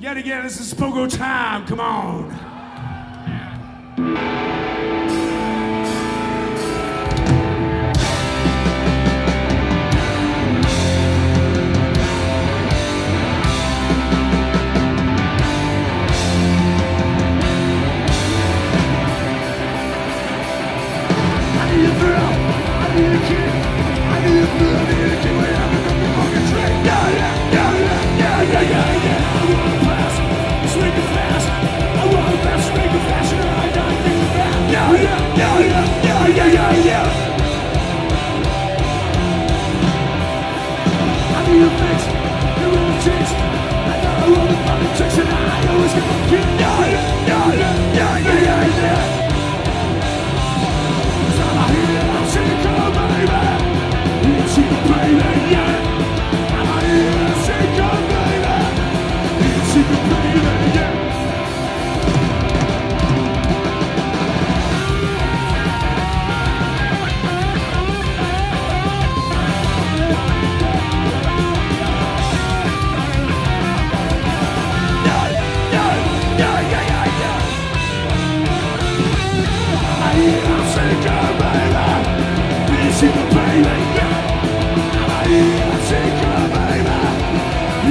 Yet again, this is Pogo time. Come on. I need a thrill. I need a kick. I need a kick. My kick. Yeah, yeah,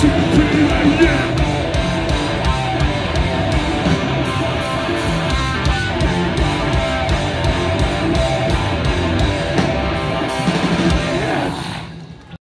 to be